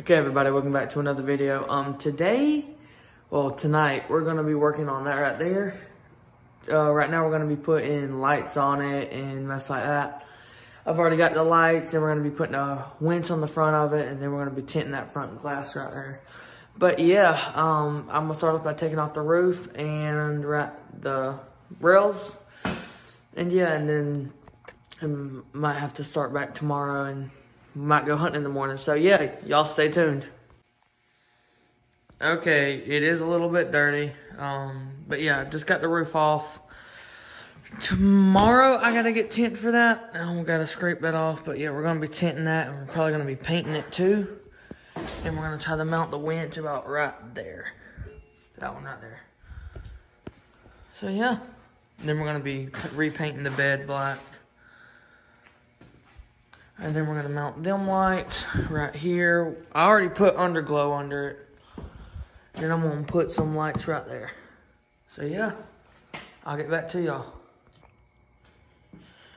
Okay, everybody, welcome back to another video. Um, today, well, tonight, we're gonna be working on that right there. Uh, right now, we're gonna be putting lights on it and mess like that. I've already got the lights, and we're gonna be putting a winch on the front of it, and then we're gonna be tinting that front glass right there. But yeah, um, I'm gonna start off by taking off the roof and the rails, and yeah, and then I might have to start back tomorrow and might go hunting in the morning. So yeah, y'all stay tuned. Okay, it is a little bit dirty. Um, but yeah, just got the roof off. Tomorrow I gotta get tint for that. I gotta scrape that off. But yeah, we're gonna be tinting that and we're probably gonna be painting it too. And we're gonna try to mount the winch about right there. That one right there. So yeah. then we're gonna be repainting the bed black. And then we're gonna mount them lights right here. I already put underglow under it. Then I'm gonna put some lights right there. So yeah, I'll get back to y'all.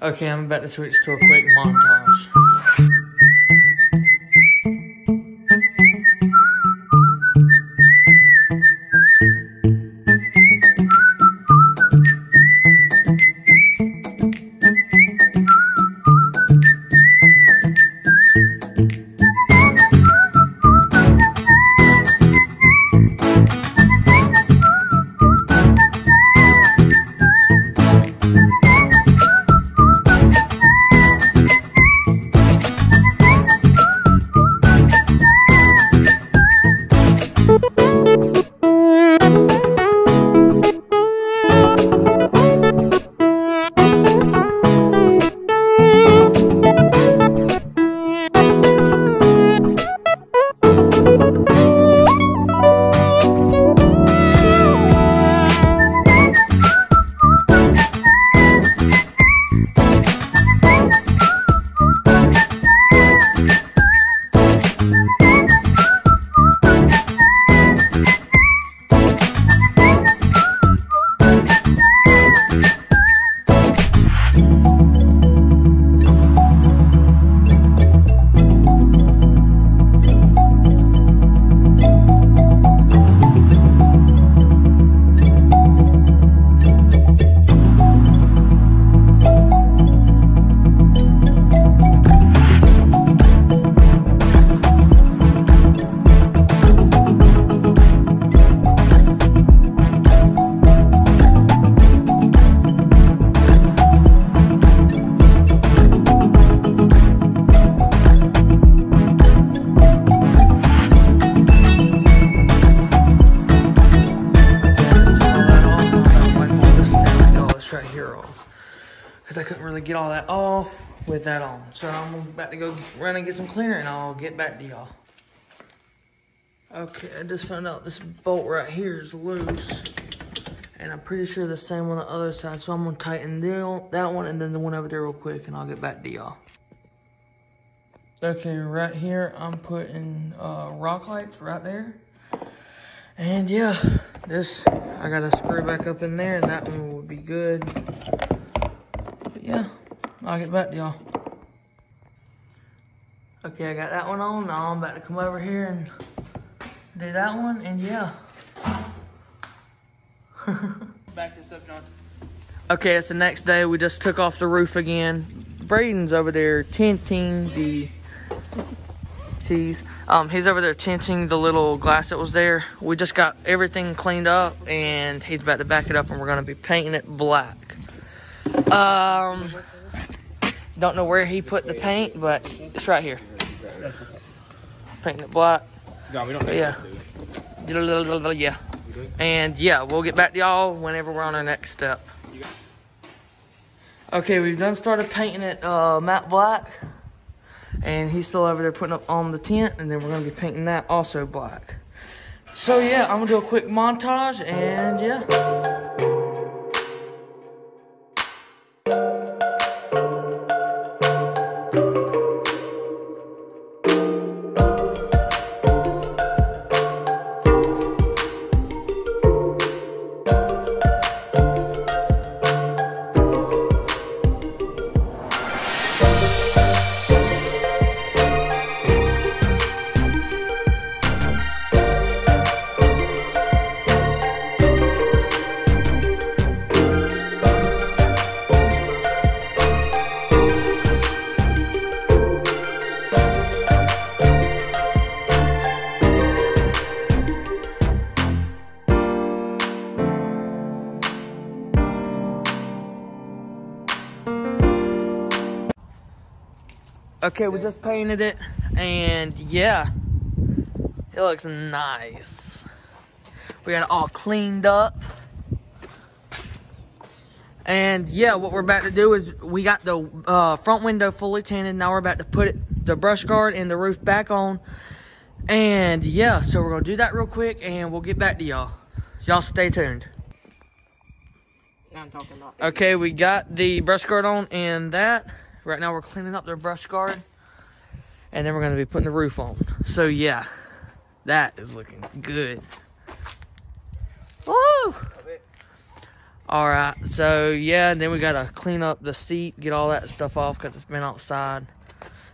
Okay, I'm about to switch to a quick montage. Get all that off with that on. So I'm about to go run and get some cleaner and I'll get back to y'all. Okay, I just found out this bolt right here is loose. And I'm pretty sure the same on the other side. So I'm gonna tighten that one and then the one over there real quick and I'll get back to y'all. Okay, right here, I'm putting uh, rock lights right there. And yeah, this, I gotta screw back up in there and that one will be good I'll get back to y'all. Okay, I got that one on. Now I'm about to come over here and do that one, and yeah. Back this up, John. Okay, it's the next day. We just took off the roof again. Braden's over there tinting the cheese. Um, he's over there tinting the little glass that was there. We just got everything cleaned up, and he's about to back it up, and we're gonna be painting it black. Um, don't know where he put the paint, but it's right here. Painting it black. No, we don't. Yeah. Yeah. And yeah, we'll get back to y'all whenever we're on our next step. Okay, we've done started painting it uh, matte black. And he's still over there putting up on the tent, and then we're gonna be painting that also black. So yeah, I'm gonna do a quick montage, and yeah. Okay, we just painted it, and yeah, it looks nice. We got it all cleaned up. And yeah, what we're about to do is we got the uh, front window fully tinted. Now we're about to put it, the brush guard and the roof back on. And yeah, so we're gonna do that real quick and we'll get back to y'all. Y'all stay tuned. I'm talking about. Okay, we got the brush guard on and that. Right now we're cleaning up their brush guard. And then we're gonna be putting the roof on. So yeah, that is looking good. Woo! All right, so yeah, and then we gotta clean up the seat, get all that stuff off because it's been outside.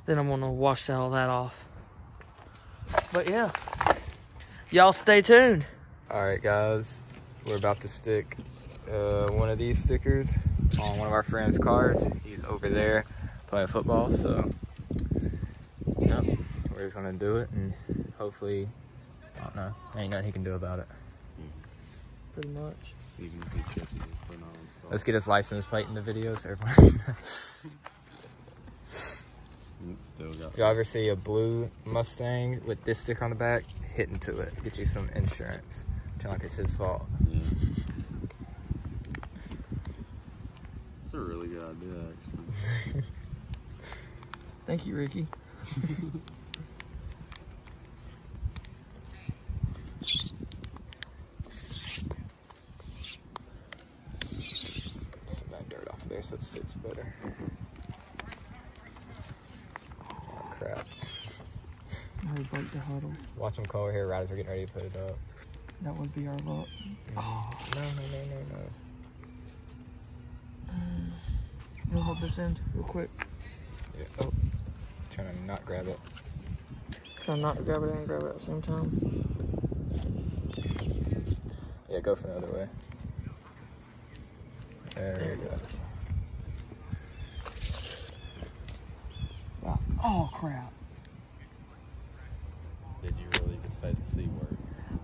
Then I'm gonna wash all that off. But yeah, y'all stay tuned. All right, guys, we're about to stick uh, one of these stickers on one of our friends' cars. He's over there playing football, so yep, we're just gonna do it, and hopefully, I don't know, ain't nothing he can do about it. Pretty much. Let's get his license plate in the video so everyone. Still got Y'all ever see a blue Mustang with this stick on the back? Hit into it, get you some insurance. Pretend like it's his fault. yeah. It's a really good idea, actually. Thank you, Ricky. That dirt off there so it sits better. Oh, crap. Break the huddle. Watch them come over here right as we're getting ready to put it up. That would be our luck. Mm. Oh, no, no, no, no, no. You'll hold this end real quick. Yeah. Oh, trying to not grab it. Try not to grab it and grab it at the same time. Yeah, go for the other way. There you go. Oh crap. Did you really just say the C word?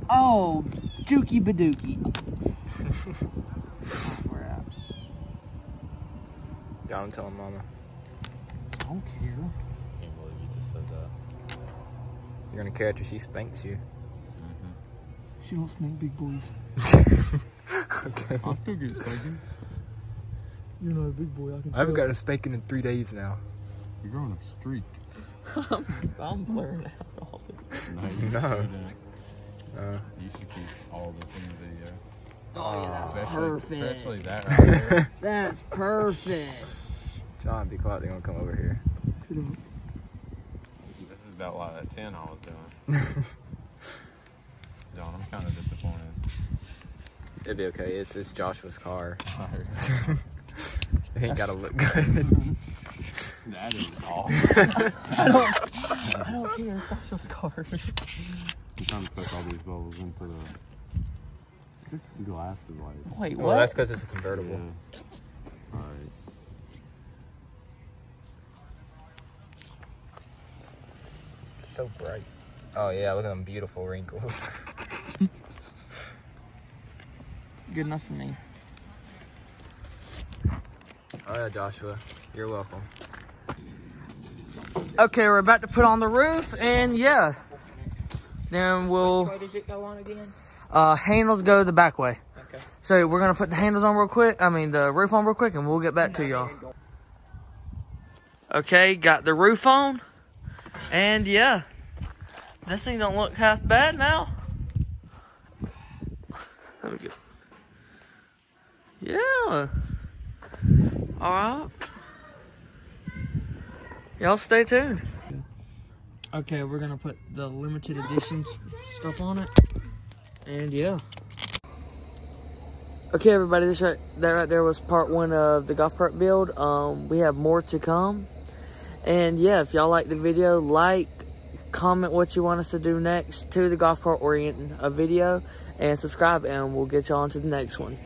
Oh, dookie badookie. oh, crap. Y'all don't tell mama. I don't care. Can't believe you just said that. You're gonna care after she spanks you. She don't spank big boys. okay. I'll still get spankings. You're not a big boy. I can. I haven't gotten a spanking in three days now. You're growing a streak. I'm blurring out. No, you No. no. that. Uh, You should keep all this in the video. Oh, yeah, that's Especially, perfect. especially that right there. That's perfect. John, be quiet. They're gonna come over here. This is about like that 10 I was doing. John, I'm kind of disappointed. It'd be okay. It's it's Joshua's car. he ain't gotta look good. that is awful. I don't care. That's just car. I'm trying to put all these bubbles into the. This glass is like. Wait, oh, well, what? that's because it's a convertible. Yeah. So bright. Oh yeah, look at them beautiful wrinkles. Good enough for me. Oh yeah, Joshua, you're welcome. Okay, we're about to put on the roof, and yeah. Then we'll Where does it go on again? uh handles go the back way. Okay. So we're gonna put the handles on real quick. I mean the roof on real quick, and we'll get back to y'all. Okay, got the roof on, and yeah, this thing don't look half bad now. Let me go. Yeah. All right. Y'all stay tuned. Okay, we're gonna put the limited editions stuff on it, and yeah. Okay, everybody, this right that right there was part one of the golf cart build. Um, we have more to come, and yeah, if y'all like the video, like, comment what you want us to do next to the golf cart orienting a video, and subscribe, and we'll get y'all on to the next one.